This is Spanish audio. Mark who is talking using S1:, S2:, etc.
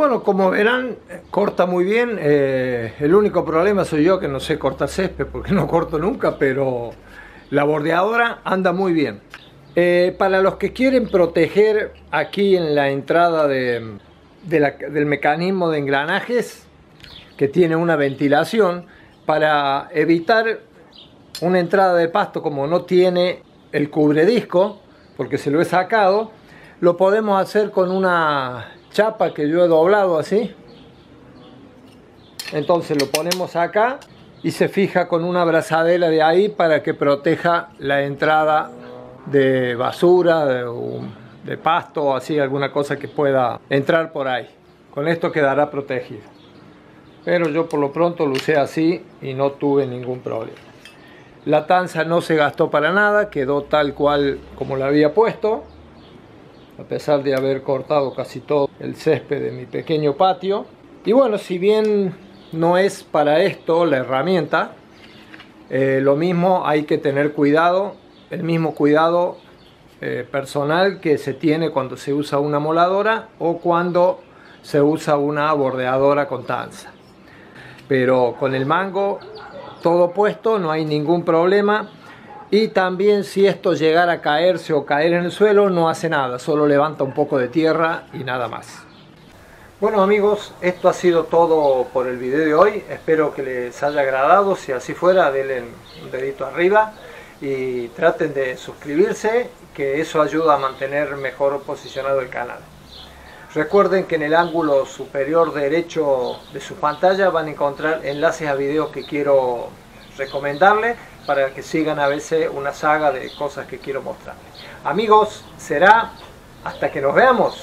S1: Bueno, como verán, corta muy bien. Eh, el único problema soy yo que no sé cortar césped porque no corto nunca, pero la bordeadora anda muy bien. Eh, para los que quieren proteger aquí en la entrada de, del mecanismo de engranajes, que tiene una ventilación, para evitar una entrada de pasto como no tiene el cubredisco, porque se lo he sacado, lo podemos hacer con una chapa que yo he doblado así. Entonces lo ponemos acá y se fija con una abrazadera de ahí para que proteja la entrada de basura, de, pasto o así, alguna cosa que pueda entrar por ahí. Con esto quedará protegido. Pero yo por lo pronto lo usé así y no tuve ningún problema. La tanza no se gastó para nada, quedó tal cual como la había puesto a pesar de haber cortado casi todo el césped de mi pequeño patio. Y bueno, si bien no es para esto la herramienta, eh, lo mismo hay que tener cuidado, el mismo cuidado eh, personal que se tiene cuando se usa una moladora o cuando se usa una bordeadora con tanza. Pero con el mango todo puesto, no hay ningún problema y también si esto llegara a caerse o caer en el suelo, no hace nada, solo levanta un poco de tierra y nada más. Bueno amigos, esto ha sido todo por el video de hoy. Espero que les haya agradado. Si así fuera, denle un dedito arriba y traten de suscribirse, que eso ayuda a mantener mejor posicionado el canal. Recuerden que en el ángulo superior derecho de su pantalla van a encontrar enlaces a videos que quiero recomendarles para que sigan a veces una saga de cosas que quiero mostrarles. Amigos, será hasta que nos veamos.